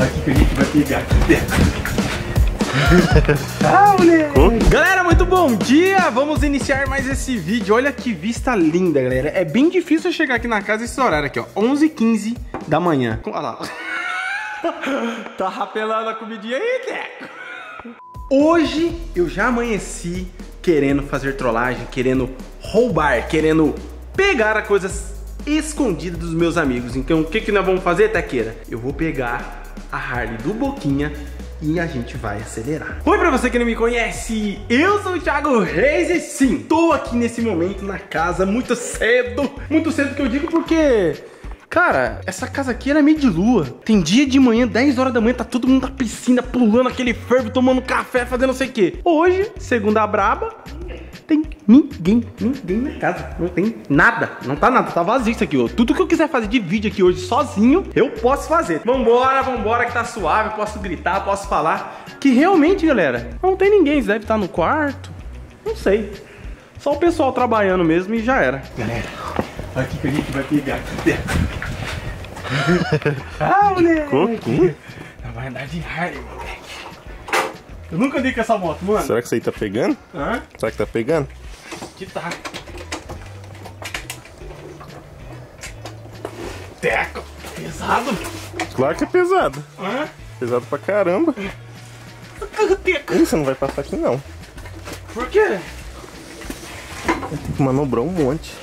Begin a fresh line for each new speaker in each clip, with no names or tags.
Aqui que a gente vai pegar aqui dentro. ah, moleque. Galera, muito bom dia! Vamos iniciar mais esse vídeo. Olha que vista linda, galera. É bem difícil eu chegar aqui na casa esse horário aqui, ó. 11h15 da manhã. Olha lá. tá rapelando a comidinha aí, Teco. Hoje eu já amanheci querendo fazer trollagem, querendo roubar, querendo pegar as coisas escondidas dos meus amigos. Então o que, que nós vamos fazer, Taqueira? Eu vou pegar a Harley do Boquinha e a gente vai acelerar. Oi pra você que não me conhece, eu sou o Thiago Reis e sim, tô aqui nesse momento na casa muito cedo, muito cedo que eu digo porque... Cara, essa casa aqui era meio de lua. Tem dia de manhã, 10 horas da manhã, tá todo mundo na piscina, pulando aquele fervo, tomando café, fazendo não sei o quê. Hoje, segunda braba, tem ninguém, ninguém na casa. Não tem nada, não tá nada, tá vazio isso aqui, ó. Tudo que eu quiser fazer de vídeo aqui hoje sozinho, eu posso fazer. Vambora, vambora, que tá suave, posso gritar, posso falar. Que realmente, galera, não tem ninguém, deve estar no quarto, não sei. Só o pessoal trabalhando mesmo e já era. Galera, olha aqui que a gente vai pegar aqui dentro. ah, moleque! Vai andar de Harley, moleque. Eu nunca andei com essa moto, mano.
Será que isso aí tá pegando?
Hã?
Será que tá pegando?
Que tá. Teco, pesado.
Claro que é pesado.
Hã?
Pesado pra caramba.
Teco.
Ih, você não vai passar aqui não.
Por quê?
Tem que manobrar um monte.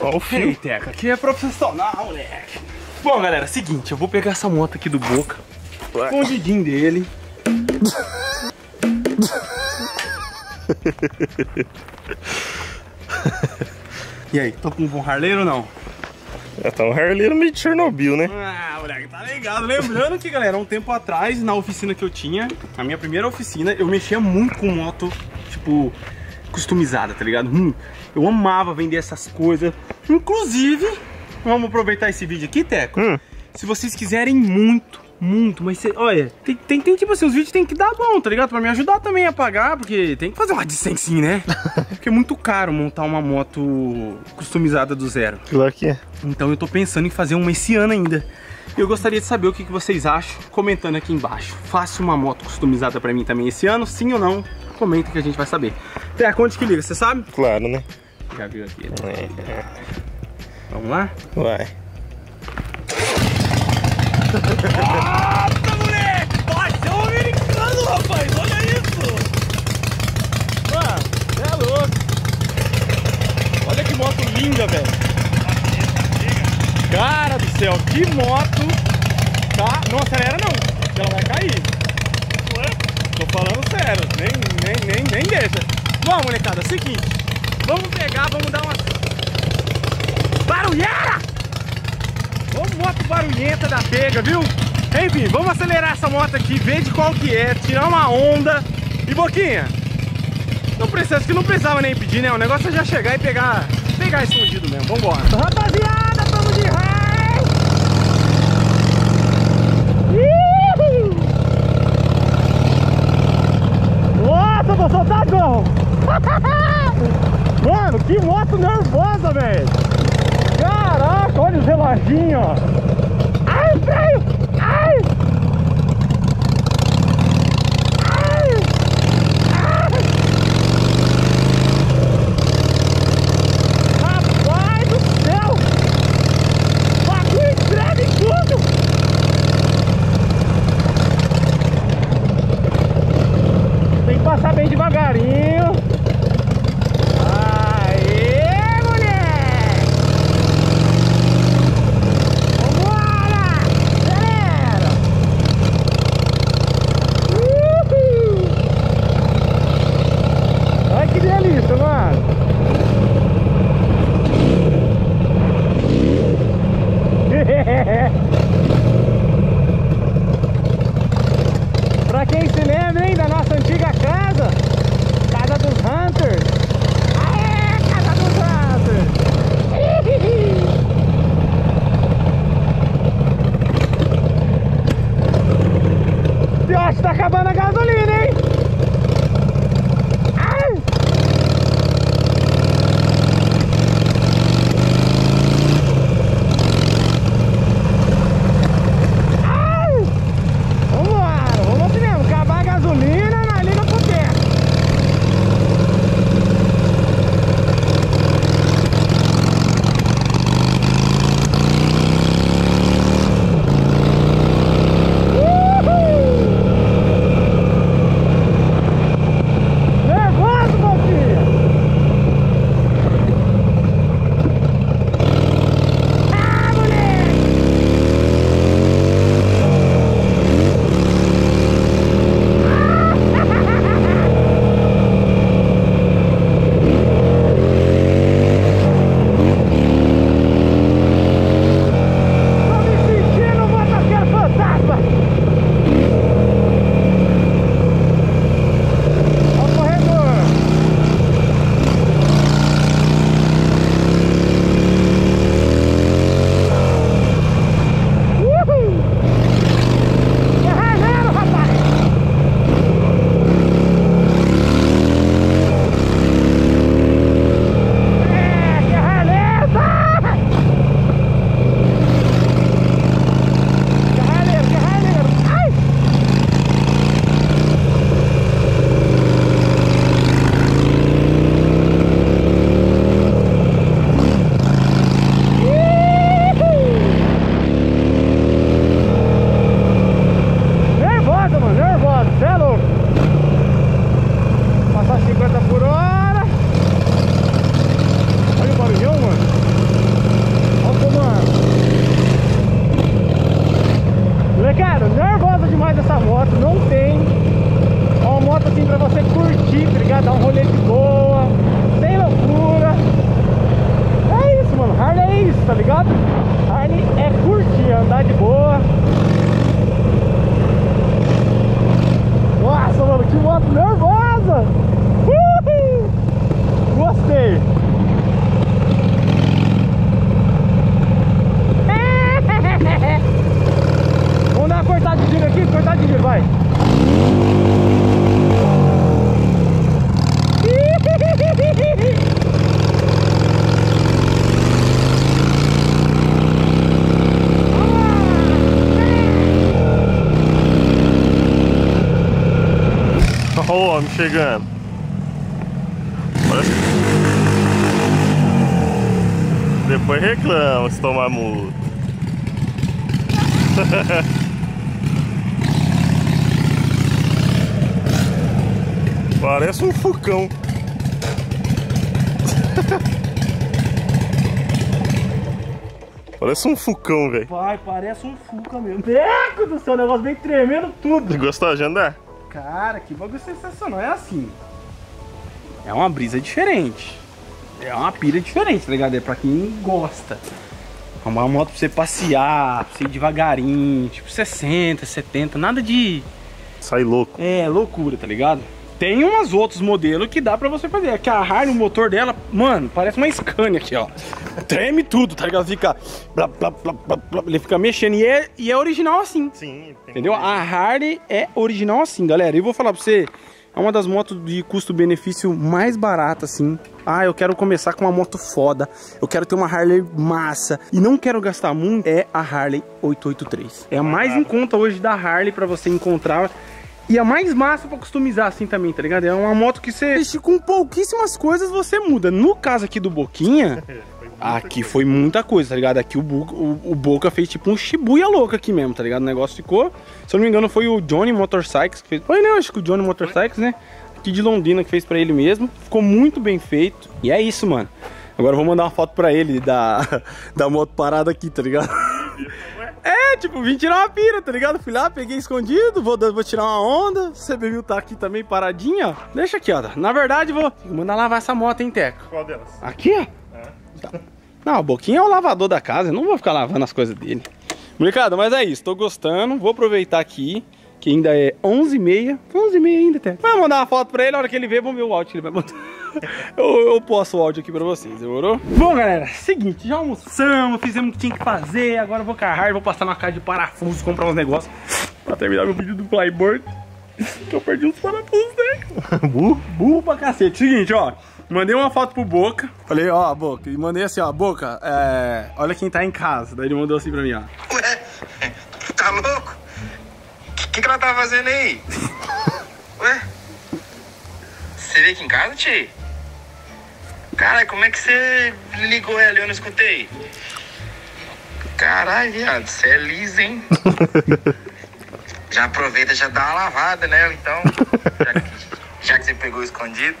Ó o
Ei,
fio.
Teco, aqui é profissional, moleque. Bom, galera, seguinte, eu vou pegar essa moto aqui do Boca, escondidinho dele. e aí, tô com um bom harleiro ou não?
Já tá um Harley no meio de Chernobyl, né?
Ah, moleque, tá ligado. Lembrando que, galera, um tempo atrás, na oficina que eu tinha, a minha primeira oficina, eu mexia muito com moto, tipo, customizada, tá ligado? Hum, eu amava vender essas coisas. Inclusive, vamos aproveitar esse vídeo aqui, Teco.
Hum.
Se vocês quiserem muito, muito, mas cê- olha, tem, tem, tem, tipo assim, os vídeos tem que dar bom, tá ligado? Pra me ajudar também a pagar, porque tem que fazer uma AdSense, né? porque é muito caro montar uma moto customizada do zero.
Claro que é.
Então eu tô pensando em fazer uma esse ano ainda. Eu gostaria de saber o que que vocês acham, comentando aqui embaixo. Faça uma moto customizada pra mim também esse ano, sim ou não? Comenta que a gente vai saber. Até onde que liga, você sabe?
Claro, né?
Já viu aqui, né?
É.
Vamos lá?
Vai.
Nossa, moleque! Nossa, é um americano, rapaz! Olha isso! Mano, é louco! Olha que moto linda, velho! Cara do céu, que moto! Tá? Não acelera não, que ela vai cair. Tô falando sério, nem, nem, nem, nem deixa. Bom, molecada, é o seguinte. Vamos pegar, vamos dar uma... Barulheira! Ô moto barulhenta da pega, viu? Enfim, vamos acelerar essa moto aqui, ver de qual que é, tirar uma onda. E Boquinha, não precisa, que não precisava nem pedir, né? O negócio é já chegar e pegar, pegar escondido mesmo. Vambora. Rapaziada, tamo de raio! Nossa, vou soltar gol! Mano, que moto nervosa, velho! Reloginhos, ó. Vamos dar uma cortada de giro aqui, cortada de giro, vai!
Olha o homem chegando. Depois reclama se tomar multa. Parece um fucão. Parece um fucão, velho.
Vai, parece um Fuca mesmo. Eco do céu, o negócio vem tremendo tudo.
Gostou de andar?
Cara, que bagulho sensacional. É assim. É uma brisa diferente. É uma pira diferente, tá ligado? É pra quem gosta. É uma moto pra você passear, pra você ir devagarinho, tipo 60, 70, nada de.
Sai louco.
É, loucura, tá ligado? Tem umas outros modelos que dá pra você fazer. Aqui a Harley, o motor dela, mano, parece uma Scania aqui, ó. Treme tudo, tá ligado? Fica. Blá, blá, blá, blá, blá, ele fica mexendo. E é, e é original assim.
Sim,
Entendeu? A Harley é original assim, galera. E eu vou falar pra você, é uma das motos de custo-benefício mais barata, assim. Ah, eu quero começar com uma moto foda. Eu quero ter uma Harley massa. E não quero gastar muito. É a Harley 883. É a mais em conta hoje da Harley pra você encontrar. E a mais massa pra customizar assim também, tá ligado? É uma moto que você... Com pouquíssimas coisas você muda. No caso aqui do Boquinha... Aqui foi muita coisa, tá ligado? Aqui o, Bu- o, o Boca fez tipo um Shibuya louco aqui mesmo, tá ligado? O negócio ficou. Se eu não me engano, foi o Johnny Motorcycles que fez. Foi, né? Acho que o Johnny Motorcycles, né? Aqui de Londrina que fez pra ele mesmo. Ficou muito bem feito. E é isso, mano. Agora eu vou mandar uma foto pra ele da, da moto parada aqui, tá ligado? É, tipo, vim tirar uma pira, tá ligado? Fui lá, peguei escondido, vou, vou tirar uma onda. O CB1000 tá aqui também paradinha, ó. Deixa aqui, ó. Na verdade, vou vou mandar lavar essa moto, hein, Teco?
Qual delas?
Aqui, ó. Tá. Não, o Boquinha é o lavador da casa, eu não vou ficar lavando as coisas dele. Molecada, mas é isso, tô gostando, vou aproveitar aqui, que ainda é 11h30. 11h30 ainda até. Vai mandar uma foto pra ele, a hora que ele ver, vamos ver o áudio que ele vai mandar. eu, eu posto o áudio aqui pra vocês, demorou? Bom, galera, seguinte, já almoçamos, fizemos o que tinha que fazer, agora eu vou carrar, vou passar na casa de parafuso, comprar uns negócios pra terminar meu vídeo do Flyboard. Que eu perdi os parafusos dele. burro, burro pra cacete. Seguinte, ó. Mandei uma foto pro Boca. Falei, ó, Boca. E mandei assim, ó, Boca, é, olha quem tá em casa. Daí ele mandou assim pra mim, ó.
Ué, tá louco? O que, que ela tá fazendo aí? Ué? Você veio aqui em casa, tio? Cara, como é que você ligou ela e eu não escutei? Caralho, viado, você é liso, hein? Já aproveita, já dá uma lavada nela, então. Já que, já que você pegou escondido.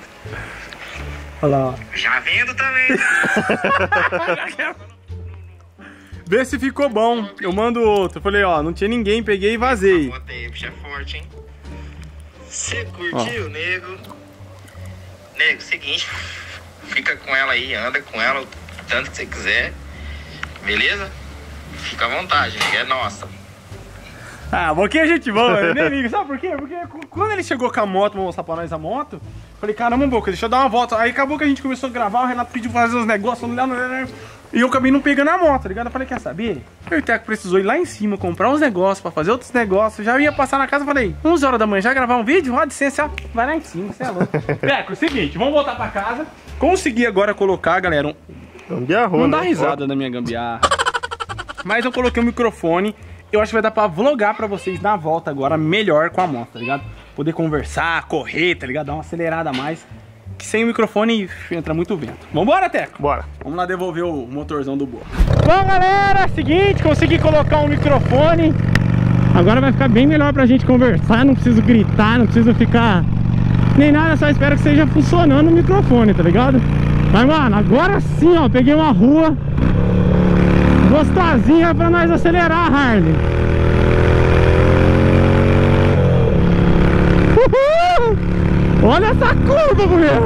Olha lá, ó.
Já vendo também.
Vê se ficou bom. Eu mando outro. Eu falei, ó, não tinha ninguém, peguei e vazei.
Bicho é forte, hein? Você curtiu, nego? Nego, seguinte, fica com ela aí, anda com ela o tanto que você quiser, beleza? Fica à vontade, é nossa.
Ah, Boquinha é gente boa, né, amigo? Sabe por quê? Porque quando ele chegou com a moto, pra mostrar pra nós a moto, falei, caramba, Boca, deixa eu dar uma volta. Aí acabou que a gente começou a gravar, o Renato pediu fazer uns negócios, lá, lá, e eu acabei não pegando a moto, tá ligado? Eu falei, quer saber? Eu e o Teco precisou ir lá em cima, comprar uns negócios pra fazer outros negócios. Já ia passar na casa, falei, 11 horas da manhã, já gravar um vídeo? Ó, licença, vai lá em cima, você é louco. Teco, é o seguinte, vamos voltar pra casa. Consegui agora colocar, galera, um,
Gambiarrou,
não dá
né?
risada da minha gambiarra. Mas eu coloquei o microfone. Eu acho que vai dar pra vlogar pra vocês na volta agora melhor com a moto, tá ligado? Poder conversar, correr, tá ligado? Dar uma acelerada a mais. Que sem o microfone entra muito vento. Vambora, Teco?
Bora.
Vamos lá devolver o motorzão do boa. Bom, galera, seguinte, consegui colocar um microfone. Agora vai ficar bem melhor pra gente conversar. Não preciso gritar, não preciso ficar nem nada. Só espero que esteja funcionando o microfone, tá ligado? Mas, mano, agora sim, ó, peguei uma rua gostosinha pra nós acelerar a Harley.
Olha essa curva, mulher!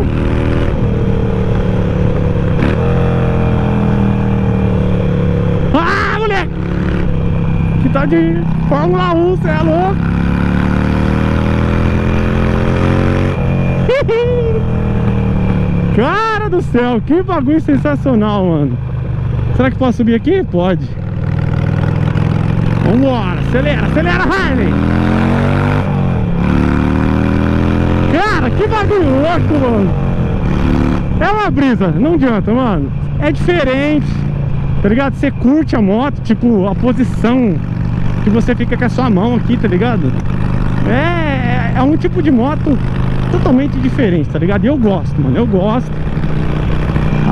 Ah, moleque! Que tá de Fórmula 1, cê é louco! Cara do céu, que bagulho sensacional, mano. Será que posso subir aqui? Pode. Vambora, acelera, acelera, Harley! Bagulho louco, mano! É uma brisa, não adianta, mano. É diferente, tá ligado? Você curte a moto, tipo, a posição que você fica com a sua mão aqui, tá ligado? É, é, é um tipo de moto totalmente diferente, tá ligado? E eu gosto, mano, eu gosto.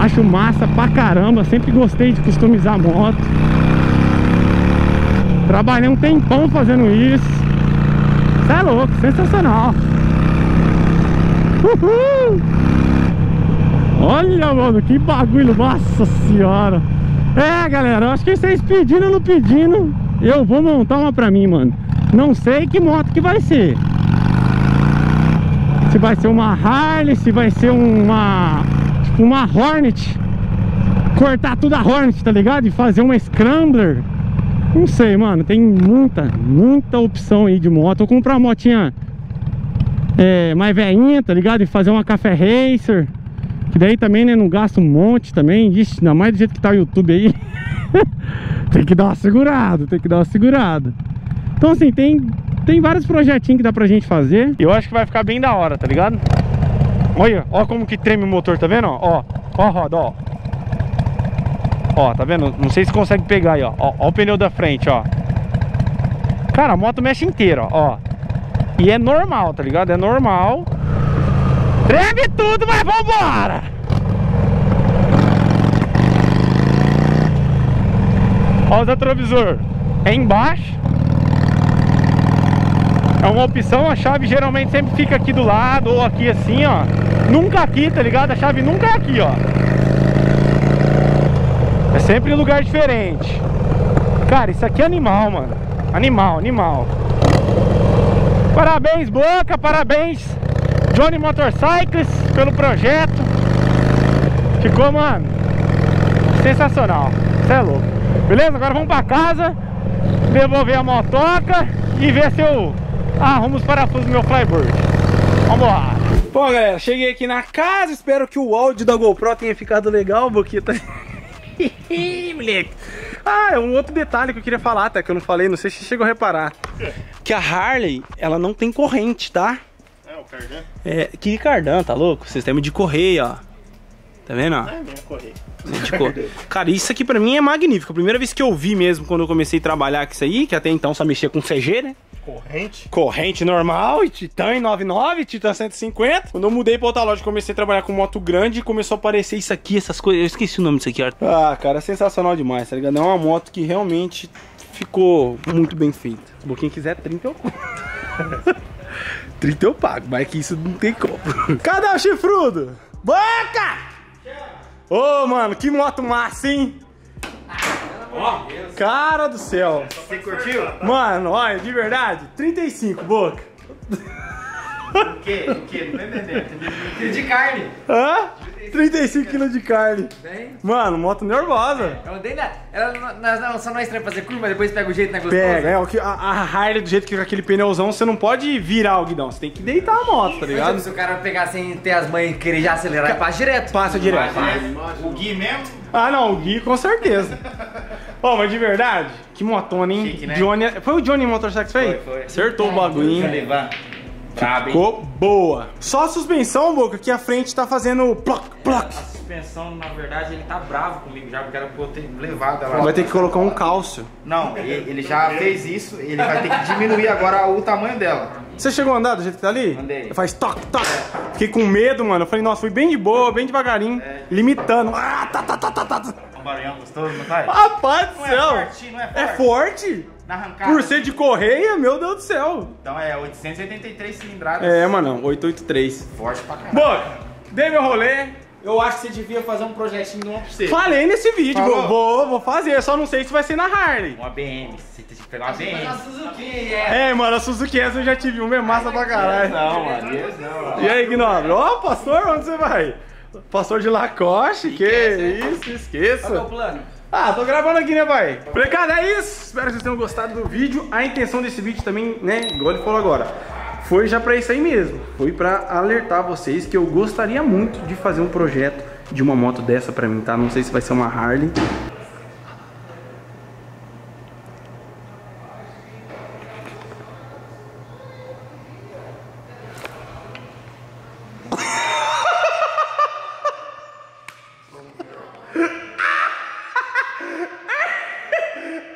Acho massa pra caramba, sempre gostei de customizar a moto. Trabalhei um tempão fazendo isso. Você é louco, sensacional. Olha, mano, que bagulho, nossa senhora. É, galera, eu acho que vocês pedindo ou não pedindo, eu vou montar uma pra mim, mano. Não sei que moto que vai ser. Se vai ser uma Harley, se vai ser uma... Tipo, uma Hornet. Cortar tudo a Hornet, tá ligado? E fazer uma Scrambler. Não sei, mano. Tem muita, muita opção aí de moto. Ou comprar uma motinha é, mais velhinha, tá ligado? E fazer uma Café Racer. Que daí também, né, não gasta um monte também. Ixi, ainda mais do jeito que tá o YouTube aí. tem que dar uma segurada, tem que dar uma segurada. Então assim, tem, tem vários projetinhos que dá pra gente fazer. Eu acho que vai ficar bem da hora, tá ligado? Olha, ó como que treme o motor, tá vendo? Ó, ó a roda, ó. Ó, tá vendo? Não sei se consegue pegar aí, ó. Ó, ó o pneu da frente, ó. Cara, a moto mexe inteira, ó. E é normal, tá ligado? É normal. Treme tudo, mas vambora! Ó o retrovisor. É embaixo. É uma opção, a chave geralmente sempre fica aqui do lado ou aqui assim, ó. Nunca aqui, tá ligado? A chave nunca é aqui, ó. É sempre em lugar diferente. Cara, isso aqui é animal, mano. Animal, animal. Parabéns, Boca, parabéns, Johnny Motorcycles, pelo projeto. Ficou, mano, sensacional. Você é louco. Beleza? Agora vamos pra casa, devolver a motoca e ver se eu arrumo os parafusos do meu flyboard. Vamos lá.
Bom, galera, cheguei aqui na casa. Espero que o áudio da GoPro tenha ficado legal, Boquita. moleque. Ah, é um outro detalhe que eu queria falar, até que eu não falei, não sei se você chegou a reparar. Que a Harley, ela não tem corrente, tá?
É, o cardan.
É, que cardan, tá louco? Sistema de correia, ó. Tá vendo, ó?
É, minha correia.
De cor. Cara, isso aqui pra mim é magnífico. A primeira vez que eu vi mesmo, quando eu comecei a trabalhar com isso aí, que até então só mexia com CG, né?
Corrente.
corrente normal, e Titan em 99, Titan 150. Quando eu mudei pra outra loja, comecei a trabalhar com moto grande e começou a aparecer isso aqui, essas coisas. Eu esqueci o nome disso aqui, Arthur. Ah, cara, sensacional demais, tá ligado? É uma moto que realmente ficou muito bem feita. Se Boquinha quiser 30 eu compro. 30 eu pago, mas que isso não tem como. Cadê o chifrudo? Boca! Ô, mano, que moto massa, hein? Cara do céu.
Você curtiu?
Mano, olha, de verdade, 35, boca.
O quê? O quê? Não. De carne.
Hã? 35 quilos de carne.
Bem,
Mano, moto nervosa.
eu odeio na. Ela não, só não é estranho fazer curva, mas depois pega o jeito na gostosa.
Pega, é o que a, a Harley do jeito que com aquele pneuzão, você não pode virar o guidão, você tem que deitar a moto, tá ligado?
se o cara pegar sem ter as mães e querer já acelerar, ele passa direto.
Passa direto.
O Gui mesmo?
Ah, não, o Gui com certeza. Ó, mas de verdade, que motona, hein?
Chique, né?
Johnny, foi o Johnny Motorcycles que fez?
Foi, foi.
Acertou o bagulho, hein?
levar.
Ficou boa. Só a suspensão, Boca, que a frente tá fazendo ploc, ploc.
A suspensão, na verdade, ele tá bravo comigo já, porque era pra eu ter levado ela.
Vai ter que colocar um cálcio.
Não, ele, ele já fez isso, ele vai ter que diminuir agora o tamanho dela.
Você chegou a andar do jeito que tá ali?
Andei.
Faz toque, toque. Fiquei com medo, mano. Eu falei, nossa, fui bem de boa, bem devagarinho, limitando. Ah, tá, tá, tá, tá, tá.
Barulhão gostoso, não faz?
Rapaz do
Não é
céu.
forte, não é
É
forte.
forte?
Na arrancada.
Por ser de correia, meu Deus do céu.
Então é 883 cilindradas.
É, mano, 883.
Forte pra caralho.
Boa, dei meu rolê,
eu acho que você devia fazer um projetinho de uma pra você.
Falei nesse vídeo, vou, vou, vou fazer, só não sei se vai ser na Harley.
Uma BM, você tem que pegar uma BM.
Suzuki, é.
É, mano, a Suzuki S eu já tive uma, é massa pra caralho.
Não, mano, Deus não.
E aí, Gnobre? Ó, pastor, onde você vai? Pastor de Lacoste, que isso,
Qual é o
esqueça.
plano?
Ah, tô gravando aqui, né, pai? Molecada, é isso. Espero que vocês tenham gostado do vídeo. A intenção desse vídeo também, né, igual ele falou agora, foi já pra isso aí mesmo. Foi pra alertar vocês que eu gostaria muito de fazer um projeto de uma moto dessa pra mim, tá? Não sei se vai ser uma Harley.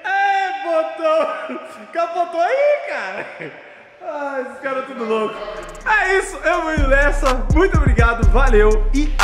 É, botão! Capotou aí, cara! Ai, esses caras tudo louco. É isso, eu vou indo nessa. Muito obrigado, valeu e